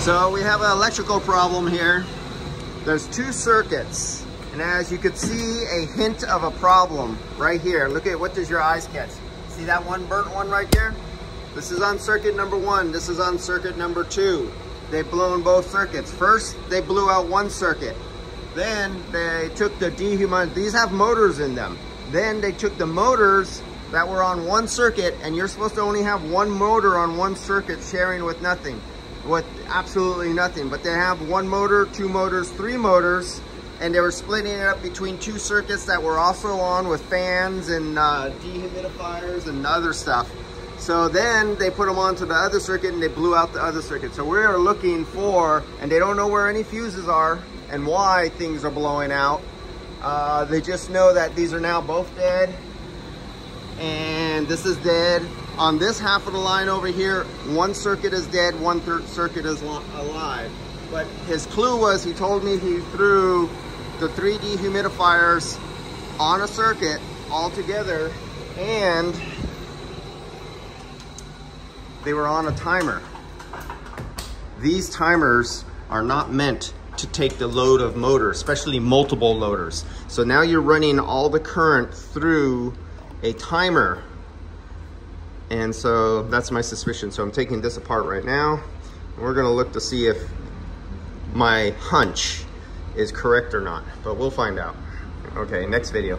So we have an electrical problem here. There's two circuits. And as you could see, a hint of a problem right here. Look at what does your eyes catch? See that one burnt one right there? This is on circuit number one. This is on circuit number two. They've blown both circuits. First, they blew out one circuit. Then they took the dehumidifier. These have motors in them. Then they took the motors that were on one circuit and you're supposed to only have one motor on one circuit sharing with nothing with absolutely nothing. But they have one motor, two motors, three motors, and they were splitting it up between two circuits that were also on with fans and uh, dehumidifiers and other stuff. So then they put them onto the other circuit and they blew out the other circuit. So we are looking for, and they don't know where any fuses are and why things are blowing out. Uh, they just know that these are now both dead and this is dead on this half of the line over here, one circuit is dead, one third circuit is alive. But his clue was he told me he threw the three dehumidifiers on a circuit all together and they were on a timer. These timers are not meant to take the load of motor, especially multiple loaders. So now you're running all the current through a timer and so that's my suspicion. So I'm taking this apart right now. We're gonna look to see if my hunch is correct or not, but we'll find out. Okay, next video.